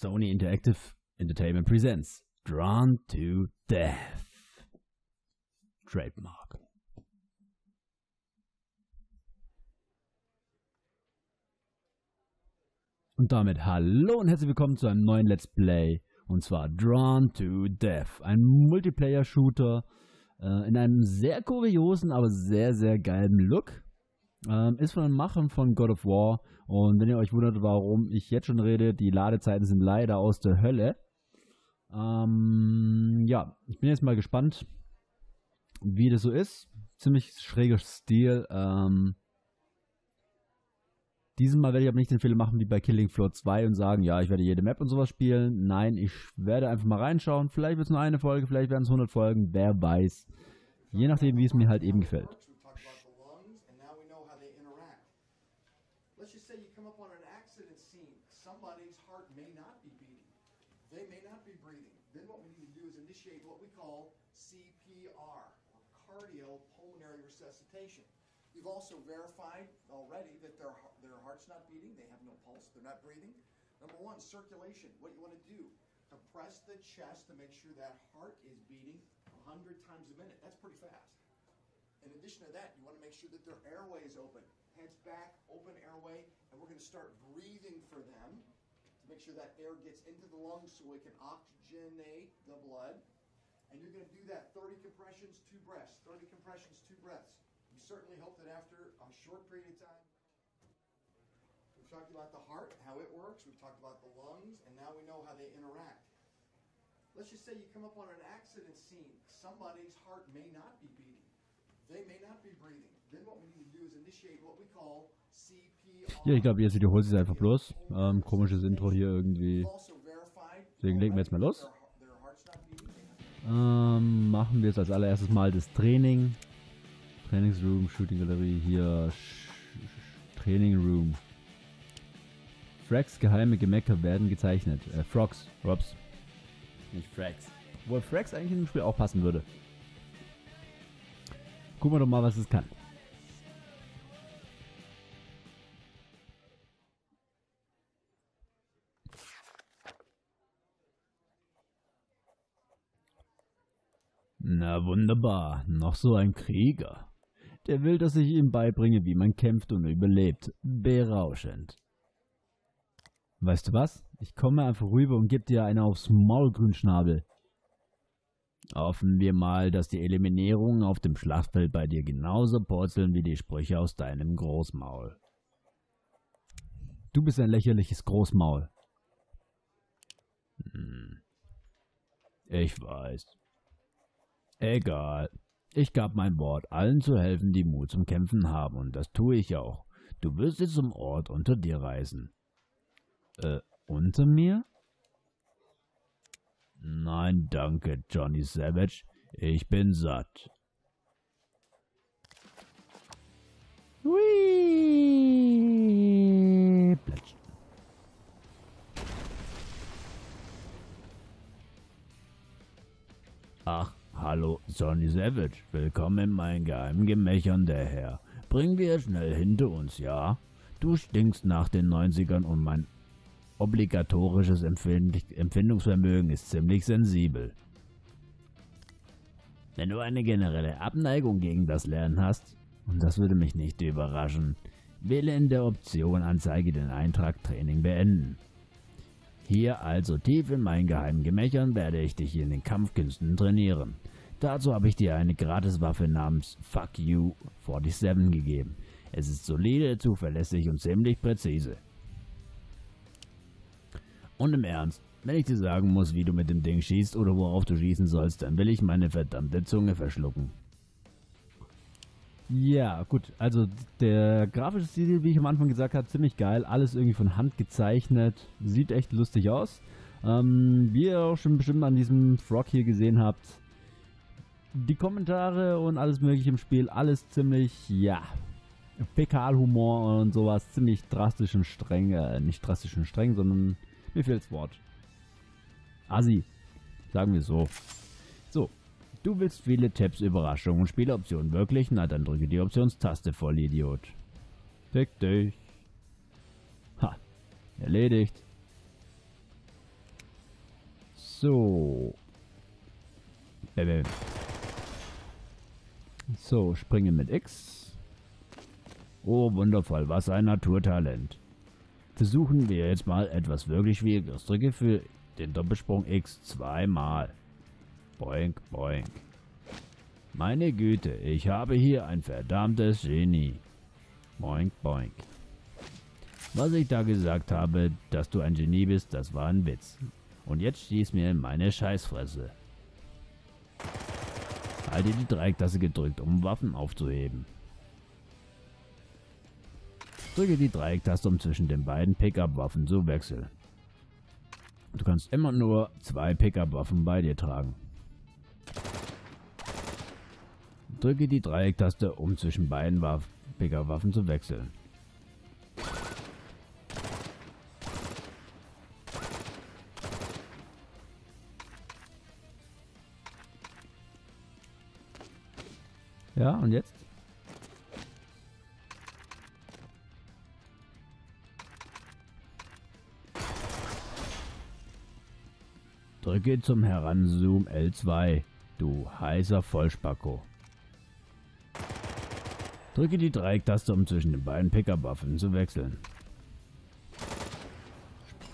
Sony Interactive Entertainment presents Drawn to Death. Trademark. Und damit hallo und herzlich willkommen zu einem neuen Let's Play. Und zwar Drawn to Death. Ein Multiplayer-Shooter äh, in einem sehr kuriosen, aber sehr, sehr geilen Look. Ähm, ist von den Machern von God of War. Und wenn ihr euch wundert, warum ich jetzt schon rede, die Ladezeiten sind leider aus der Hölle. Ähm, ja, ich bin jetzt mal gespannt, wie das so ist. Ziemlich schräger Stil. Ähm, Mal werde ich aber nicht den Fehler machen wie bei Killing Floor 2 und sagen, ja, ich werde jede Map und sowas spielen. Nein, ich werde einfach mal reinschauen. Vielleicht wird es nur eine Folge, vielleicht werden es 100 Folgen, wer weiß. Je nachdem, wie es mir halt eben gefällt. CPR, or cardiopulmonary resuscitation. You've also verified already that their their heart's not beating. They have no pulse. They're not breathing. Number one, circulation. What you want to do? Compress the chest to make sure that heart is beating 100 times a minute. That's pretty fast. In addition to that, you want to make sure that their airway is open. Heads back, open airway, and we're going to start breathing for them to make sure that air gets into the lungs so we can oxygenate the blood. And you're going to do that 30 compressions, two breaths. 30 compressions, two breaths. We certainly hope that after a short period of time, we've talked about the heart, how it works, we've talked about the lungs, and now we know how they interact. Let's just say you come up on an accident scene. Somebody's heart may not be beating. They may not be breathing. Then what we need to do is initiate what we call CPR. Ja, ich glaube, jetzt wiederholt sich einfach bloß. Ähm, komisches Intro hier irgendwie. We've also verified Deswegen legen wir jetzt mal los. Ähm, machen wir jetzt als allererstes mal das Training. Trainingsroom, Shooting Gallery, hier Sch Training Room. Frags geheime Gemecker werden gezeichnet. Äh, Frogs, Robs. Nicht Frags. Obwohl Frags eigentlich in dem Spiel auch passen würde. Gucken wir doch mal, was es kann. Na wunderbar, noch so ein Krieger. Der will, dass ich ihm beibringe, wie man kämpft und überlebt. Berauschend. Weißt du was? Ich komme einfach rüber und geb dir eine aufs Maul, Grünschnabel. Hoffen wir mal, dass die Eliminierungen auf dem Schlachtfeld bei dir genauso purzeln wie die Sprüche aus deinem Großmaul. Du bist ein lächerliches Großmaul. Hm. Ich weiß. Egal. Ich gab mein Wort, allen zu helfen, die Mut zum Kämpfen haben, und das tue ich auch. Du wirst jetzt zum Ort unter dir reisen. Äh, unter mir? Nein, danke, Johnny Savage. Ich bin satt. Hui! Platsch. Ach, hallo, Johnny Savage. Willkommen in meinen geheimen Gemächern, der Herr. Bringen wir schnell hinter uns, ja? Du stinkst nach den 90ern und mein obligatorisches Empfind Empfindungsvermögen ist ziemlich sensibel. Wenn du eine generelle Abneigung gegen das Lernen hast, und das würde mich nicht überraschen, wähle in der Option Anzeige den Eintrag Training beenden. Hier also tief in meinen geheimen Gemächern werde ich dich in den Kampfkünsten trainieren. Dazu habe ich dir eine Gratiswaffe namens Fuck You 47 gegeben. Es ist solide, zuverlässig und ziemlich präzise. Und im Ernst, wenn ich dir sagen muss, wie du mit dem Ding schießt oder worauf du schießen sollst, dann will ich meine verdammte Zunge verschlucken. Ja, gut, also der grafische Stil, wie ich am Anfang gesagt habe, ziemlich geil. Alles irgendwie von Hand gezeichnet. Sieht echt lustig aus. Ähm, wie ihr auch schon bestimmt an diesem Frog hier gesehen habt, die Kommentare und alles mögliche im Spiel, alles ziemlich, ja, Fäkalhumor und sowas, ziemlich drastisch und streng, äh, nicht drastisch und streng, sondern mir fehlt das Wort. Assi. Sagen wir so. So. Du willst viele Tabs, Überraschungen und Spieloptionen. Wirklich? Na, dann drücke die Optionstaste, Vollidiot. Fick dich. Ha. Erledigt. So. Bäm. So, springen mit X. Oh, wundervoll, was ein Naturtalent. Versuchen wir jetzt mal etwas wirklich Schwieriges. Drücke für den Doppelsprung X zweimal. Boink, boink. Meine Güte, ich habe hier ein verdammtes Genie. Boink, boink. Was ich da gesagt habe, dass du ein Genie bist, das war ein Witz. Und jetzt stieß mir in meine Scheißfresse. Halte die Dreiecktaste gedrückt, um Waffen aufzuheben. Drücke die Dreiecktaste, um zwischen den beiden Pickup-Waffen zu wechseln. Du kannst immer nur zwei Pickup-Waffen bei dir tragen. Drücke die Dreiecktaste, um zwischen beiden Pickup-Waffen zu wechseln. Ja, und jetzt? Drücke zum Heranzoom L2, du heißer Vollspacko. Drücke die Dreiecktaste, um zwischen den beiden Pickup-Waffen zu wechseln.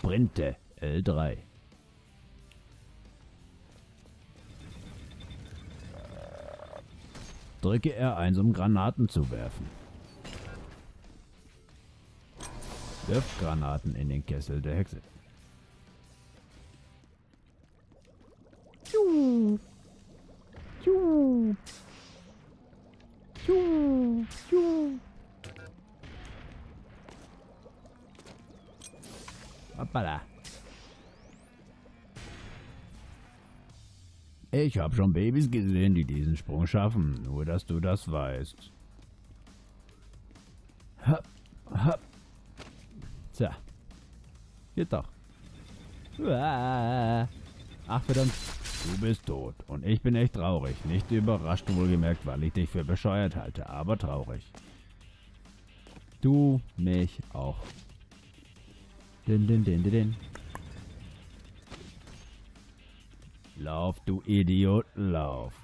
Sprinte L3. Drücke R1, um Granaten zu werfen. Wirf Granaten in den Kessel der Hexe. Ich habe schon Babys gesehen, die diesen Sprung schaffen. Nur, dass du das weißt. Hopp, hopp. Tja. Geht doch. Ach verdammt. Du bist tot. Und ich bin echt traurig. Nicht überrascht wohlgemerkt, weil ich dich für bescheuert halte, aber traurig. Du mich auch. Din, din, din, din, din. Lauf, du Idiot, lauf.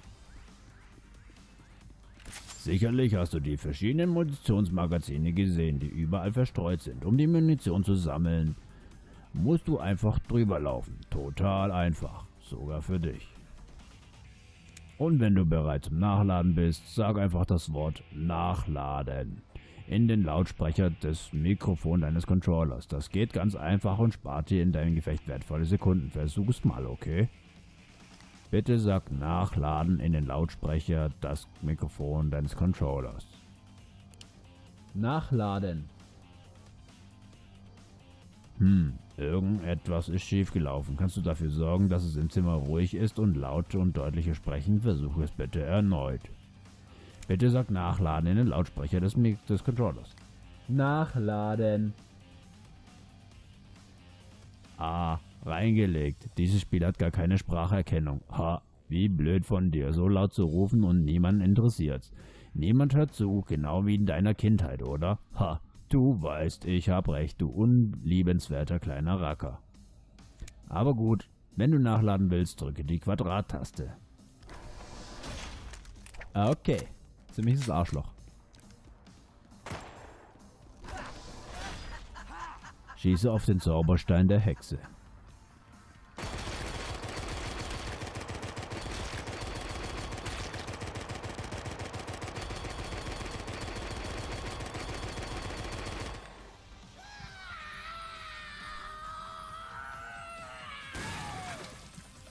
Sicherlich hast du die verschiedenen Munitionsmagazine gesehen, die überall verstreut sind. Um die Munition zu sammeln, musst du einfach drüber laufen. Total einfach. Sogar für dich. Und wenn du bereit zum Nachladen bist, sag einfach das Wort Nachladen in den Lautsprecher des Mikrofons deines Controllers. Das geht ganz einfach und spart dir in deinem Gefecht wertvolle Sekunden. Versuch's mal, okay? Bitte sag Nachladen in den Lautsprecher das Mikrofon deines Controllers. Nachladen. Hm, irgendetwas ist schiefgelaufen. Kannst du dafür sorgen, dass es im Zimmer ruhig ist und laut und deutliche sprechen? Versuche es bitte erneut. Bitte sag Nachladen in den Lautsprecher des, Mik des Controllers. Nachladen. Ah, reingelegt. Dieses Spiel hat gar keine Spracherkennung. Ha, wie blöd von dir, so laut zu rufen und niemand interessiert's. Niemand hört zu, genau wie in deiner Kindheit, oder? Ha, du weißt, ich hab recht, du unliebenswerter kleiner Racker. Aber gut, wenn du nachladen willst, drücke die Quadrattaste. Okay, ziemliches Arschloch. Schieße auf den Zauberstein der Hexe.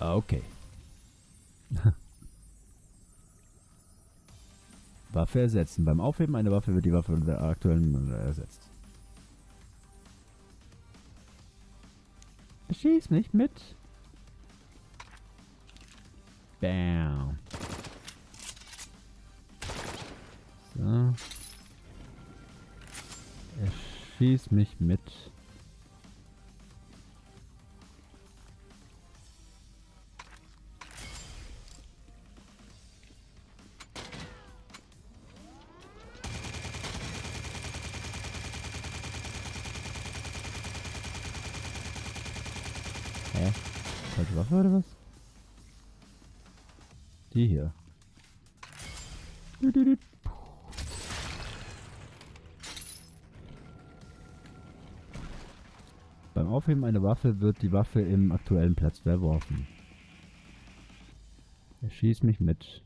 Okay. Waffe ersetzen. Beim Aufheben einer Waffe wird die Waffe von der aktuellen ersetzt. Schieß nicht mit. Bam. So. Er schießt mich mit. Hä? Falsche Waffe oder was? Die hier. Beim Aufheben einer Waffe wird die Waffe im aktuellen Platz verworfen. Er schießt mich mit.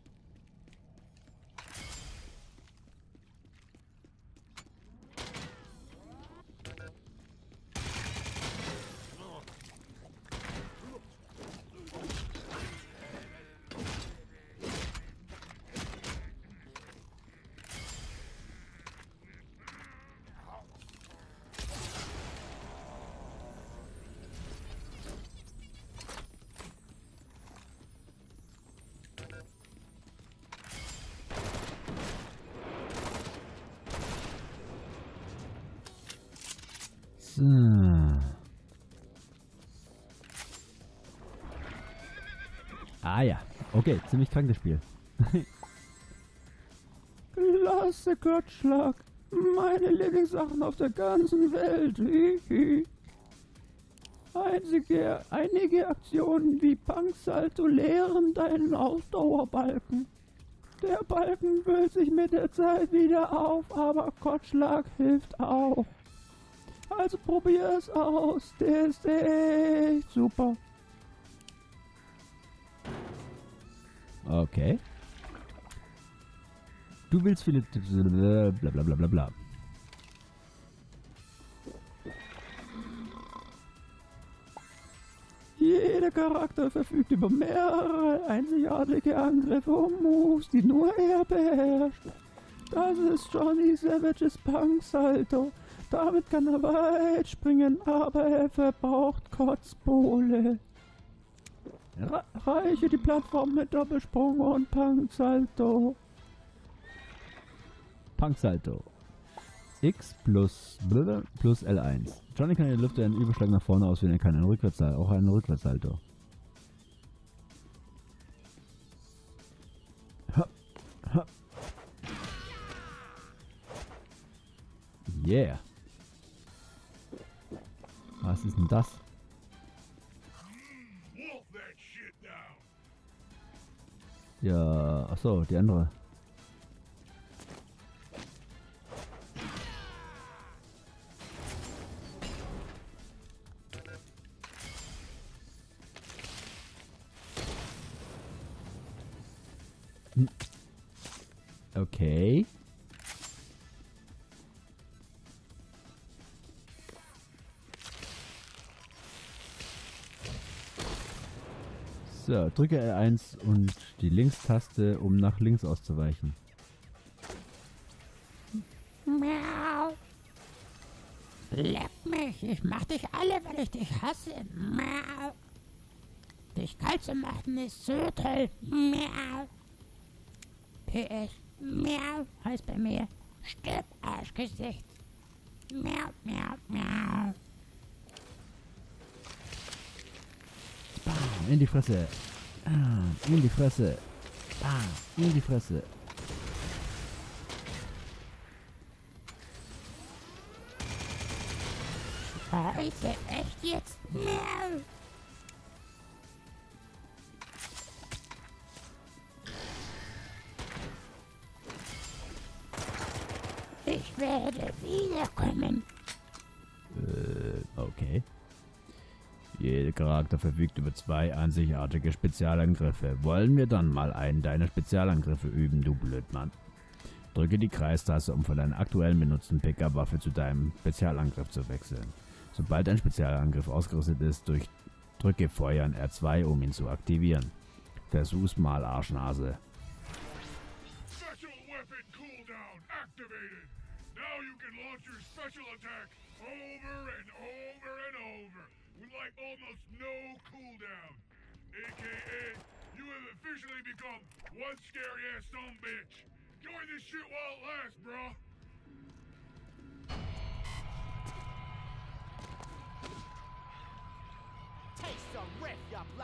Ah ja, okay, ziemlich krankes Spiel. Klasse Gottschlag. Meine Lieblingssachen auf der ganzen Welt. Einzige, einige Aktionen wie Punksalto leeren deinen Ausdauerbalken. Der Balken füllt sich mit der Zeit wieder auf, aber Gottschlag hilft auch. Also probier es aus. Der ist echt super. Okay. Du willst viele Tipps. Bla bla. Jeder Charakter verfügt über mehrere einzigartige Angriffe und Moves, die nur er beherrscht. Das ist Johnny Savages Punk Salto. Damit kann er weit springen, aber er verbraucht Kotzbohle. Re reiche die Plattform mit Doppelsprung und Punk Salto. Punk Salto. X plus plus L1. Johnny kann in der Luft einen Überschlag nach vorne auswählen, er kann einen Rückwärtssalto, auch einen Rückwärtssalto. Yeah. Was ist denn das? Ja, achso, die andere. So, drücke R1 und die Linkstaste, um nach links auszuweichen. Miau. Leck mich, ich mach dich alle, weil ich dich hasse. Miau. Dich kalt zu machen ist so toll. Miau. PS. Miau heißt bei mir. Stirb, Arschgesicht. Miau, miau, miau. Bam, in die Fresse. Ah, in die Fresse. Bam, in die Fresse. Scheiße, echt jetzt? Charakter verfügt über zwei einzigartige Spezialangriffe. Wollen wir dann mal einen deiner Spezialangriffe üben, du Blödmann? Drücke die Kreistaste, um von deiner aktuellen benutzten Pickup-Waffe zu deinem Spezialangriff zu wechseln. Sobald ein Spezialangriff ausgerüstet ist, durch drücke Feuern R2, um ihn zu aktivieren. Versuch's mal, Arschnase. Now you can launch your special attack over and over and over with like almost no cooldown. AKA, you have officially become one scary ass son bitch. Join this shit while it lasts, bruh.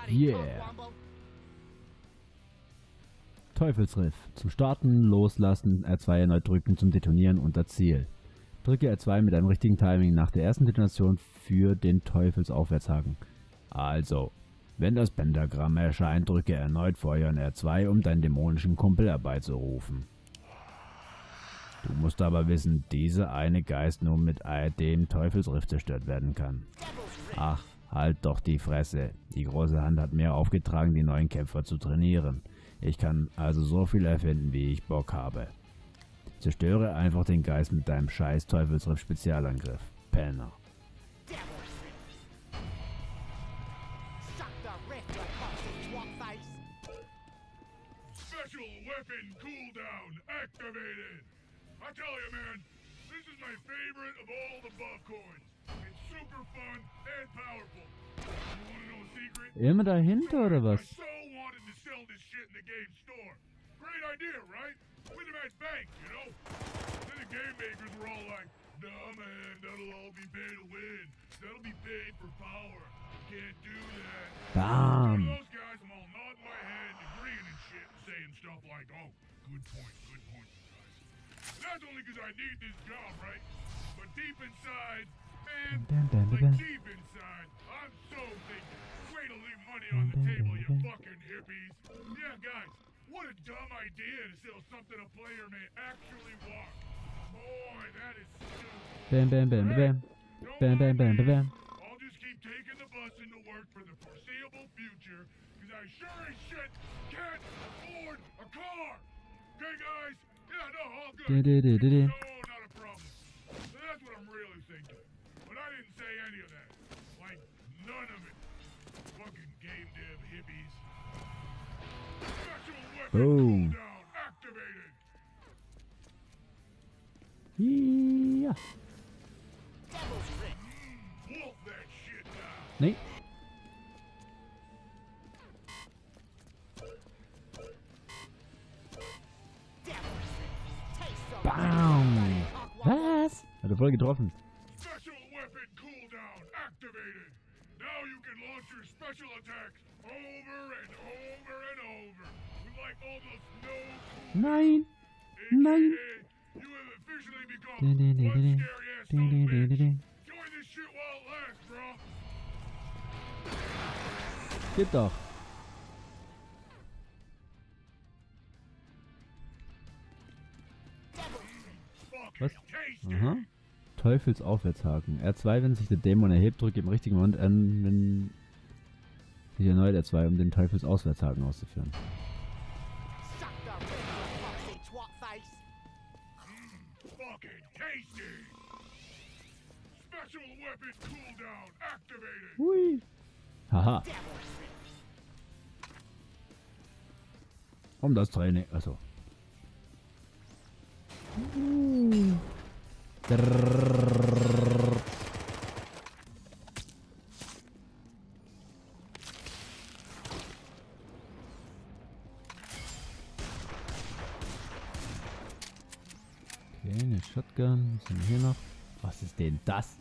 Yeah. Teufelsriff. Zum Starten, Loslassen, R2 erneut drücken zum Detonieren unter Ziel. Drücke R2 mit einem richtigen Timing nach der ersten Detonation für den Teufelsaufwärtshaken. Also, Wenn das Pentagramm erscheint, drücke erneut Feuer und R2, um deinen dämonischen Kumpel herbeizurufen. Du musst aber wissen, dieser eine Geist nur mit dem Teufelsriff zerstört werden kann. Ach, halt doch die Fresse. Die große Hand hat mir aufgetragen, die neuen Kämpfer zu trainieren. Ich kann also so viel erfinden, wie ich Bock habe. Zerstöre einfach den Geist mit deinem scheiß Teufelsriff Spezialangriff. Penner. Immer dahinter oder was? Great idea, right? A match bank, you know? Then the game makers were all like, nah man, that'll all be pay to win. That'll be paid for power. Can't do that. Of those guys, I'm all nodding my head, agreeing and shit, saying stuff like, oh, good point, good point, you guys. And that's only because I need this job, right? But deep inside, man, Dun, dun, dun, like deep inside, I'm so thinking, way to leave money on the table, you fucking hippies. Yeah, guys, what a dumb idea to sell something a player may actually want. Boy, that is stupid. Bam, bam, bam, bam. Bam, bam, bam, bam, bam. I'll just keep taking the bus into work for the foreseeable future, because I sure as shit can't afford a car. Okay, guys? Yeah, no, all good. Du-du-du-du-du. No, not a problem. That's what I'm really thinking. But I didn't say any of that. Like, none of it. Fucking game dev hippies. Special Boom. cooldown activated. Ja. Devil's Riff. Wolf that shit down. Nee. Devil's Riff. Taste the Bam. bloody cockwomp. Was? Hat er voll getroffen. Special weapon cooldown activated. Now you can launch your special attacks over and over and over Nein. Nein. Geht doch. Was? Aha. Teufelsaufwärtshaken. R2, wenn sich der Dämon erhebt, drücke im richtigen Moment an, wenn sich erneut R2, um den Teufelsauswärtshaken auszuführen. Hui. Haha. Um das Training. Also. Okay, eine Shotgun. Was haben wir hier noch? Was ist denn das?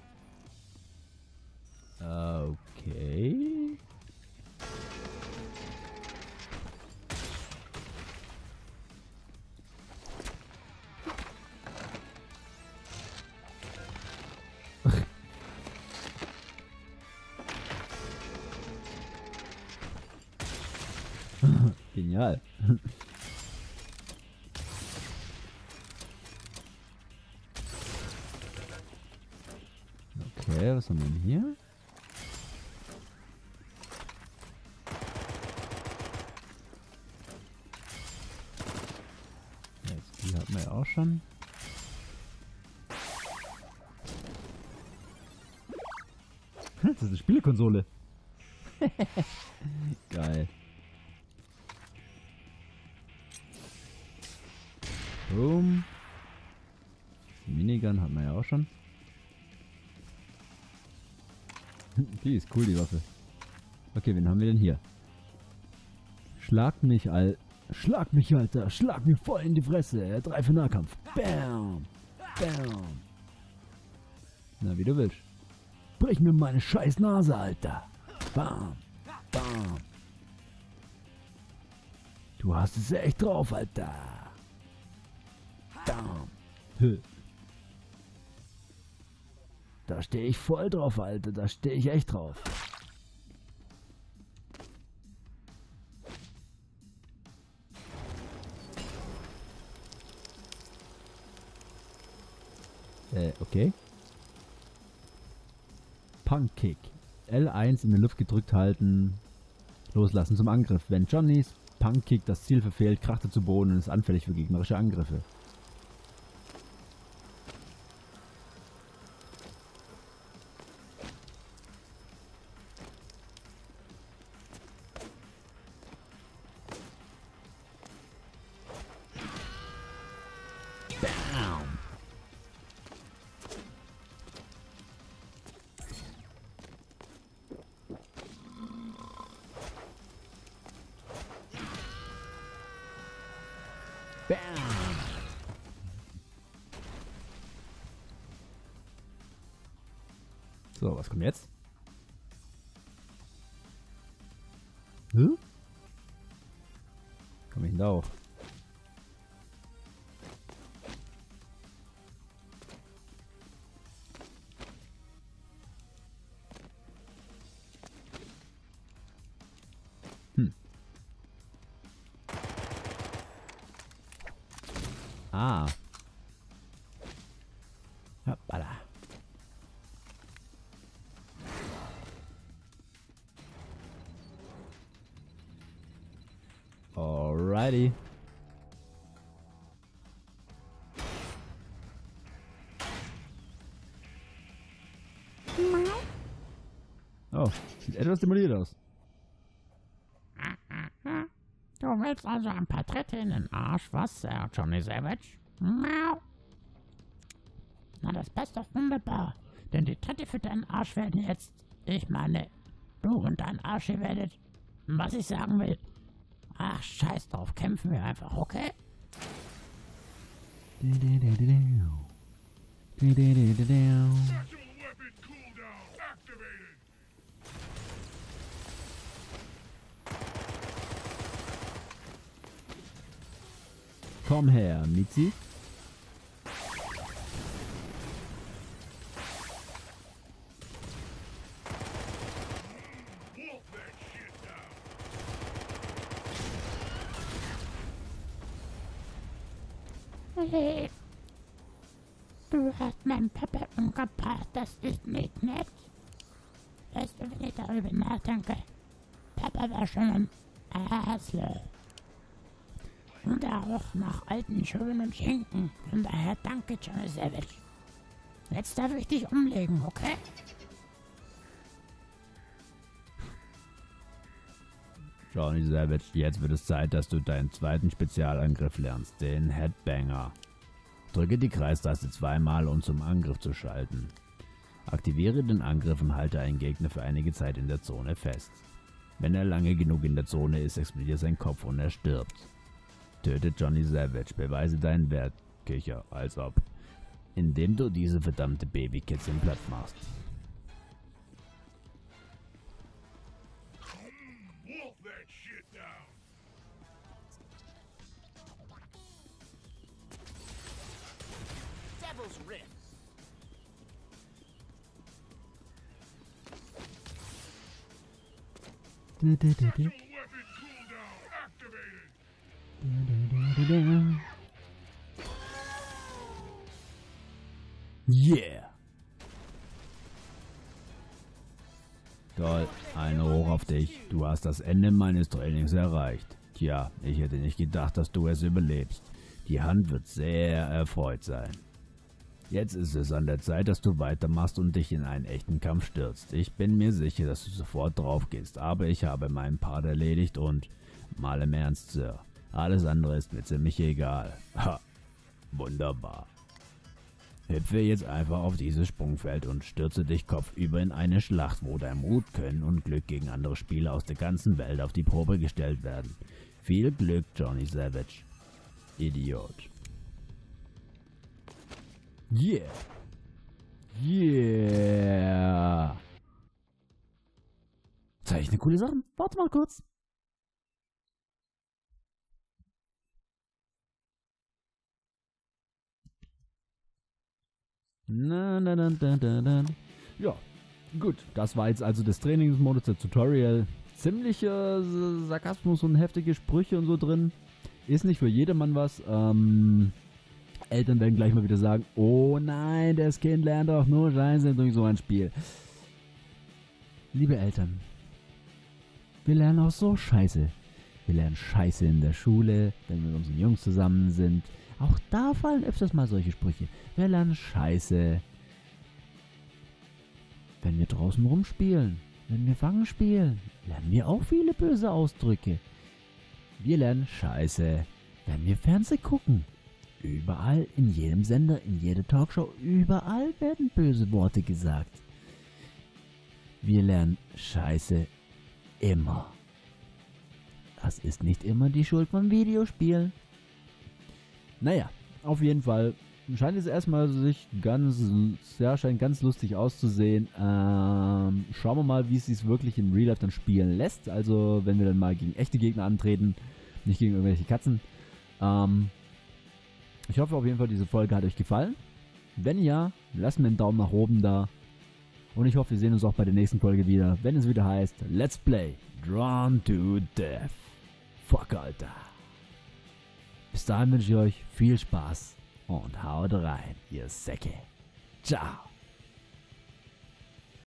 Auch schon. Das ist eine Spielekonsole. Geil. Boom. Minigun hat man ja auch schon. Die ist cool, die Waffe. Okay, wen haben wir denn hier? Schlag mich, Al... Schlag mich, Alter. Schlag mir voll in die Fresse. Drei für Nahkampf. Bam. Bam. Na, wie du willst. Brich mir meine scheiß Nase, Alter. Bam. Bam. Du hast es echt drauf, Alter. Bam. Da stehe ich voll drauf, Alter. Da stehe ich echt drauf. Äh, okay. Punk Kick. L1 in der Luft gedrückt halten. Loslassen zum Angriff. Wenn Johnnys Punk Kick das Ziel verfehlt, kracht er zu Boden und ist anfällig für gegnerische Angriffe. So, was kommt jetzt? Hm? Komm ich denn da hoch? Alrighty. Oh, sieht etwas demoliert aus. Du willst also ein paar Tritte in den Arsch, was, Sir Johnny Savage? Na, das passt doch wunderbar. Denn die Tritte für deinen Arsch werden jetzt, ich meine, du und dein Arsch, ihr werdet, was ich sagen will. Ach, scheiß drauf, kämpfen wir einfach, okay? Komm her, Mitzi. Das ist nicht nett. Weißt du, wenn ich darüber nachdenke, Papa war schon ein Asle. Und auch nach alten Schuhen und Schinken. Von daher danke, Savage. Jetzt darf ich dich umlegen, okay? Johnny Savage, jetzt wird es Zeit, dass du deinen zweiten Spezialangriff lernst, den Headbanger. Drücke die Kreistaste zweimal, um zum Angriff zu schalten. Aktiviere den Angriff und halte einen Gegner für einige Zeit in der Zone fest. Wenn er lange genug in der Zone ist, explodiert sein Kopf und er stirbt. Töte Johnny Savage, beweise deinen Wert, Köcher, als ob. Indem du diese verdammte Babykätzchen platt machst. Yeah! Toll, eine hoch auf dich. Du hast das Ende meines Trainings erreicht. Tja, ich hätte nicht gedacht, dass du es überlebst. Die Hand wird sehr erfreut sein. Jetzt ist es an der Zeit, dass du weitermachst und dich in einen echten Kampf stürzt. Ich bin mir sicher, dass du sofort drauf gehst, aber ich habe meinen Part erledigt und mal im Ernst, Sir. Alles andere ist mir ziemlich egal. Ha, wunderbar. Hüpfe jetzt einfach auf dieses Sprungfeld und stürze dich kopfüber in eine Schlacht, wo dein Mut, Können und Glück gegen andere Spieler aus der ganzen Welt auf die Probe gestellt werden. Viel Glück, Johnny Savage. Idiot. Yeah. Yeah. Zeichne coole Sachen. Warte mal kurz. Na, na, na, na, na, na. Ja, gut. Das war jetzt also das Trainingsmodus, der Tutorial. Ziemlich äh, Sarkasmus und heftige Sprüche und so drin. Ist nicht für jedermann was. Ähm, Eltern werden gleich mal wieder sagen, oh nein, das Kind lernt doch nur Scheiße durch so ein Spiel. Liebe Eltern, wir lernen auch so Scheiße. Wir lernen Scheiße in der Schule, wenn wir mit unseren Jungs zusammen sind. Auch da fallen öfters mal solche Sprüche. Wir lernen Scheiße, wenn wir draußen rumspielen. Wenn wir Fangen spielen, lernen wir auch viele böse Ausdrücke. Wir lernen Scheiße, wenn wir Fernseh gucken. Überall, in jedem Sender, in jeder Talkshow, überall werden böse Worte gesagt. Wir lernen Scheiße immer. Das ist nicht immer die Schuld von Videospielen. Naja, auf jeden Fall scheint es erstmal sich ganz, ja, scheint ganz lustig auszusehen. Ähm, schauen wir mal, wie es sich wirklich im Real Life dann spielen lässt. Also, wenn wir dann mal gegen echte Gegner antreten, nicht gegen irgendwelche Katzen. Ähm, ich hoffe auf jeden Fall, diese Folge hat euch gefallen. Wenn ja, lasst mir einen Daumen nach oben da. Und ich hoffe, wir sehen uns auch bei der nächsten Folge wieder, wenn es wieder heißt Let's Play Drawn to Death. Fuck, Alter. Bis dahin wünsche ich euch viel Spaß und haut rein, ihr Säcke. Ciao.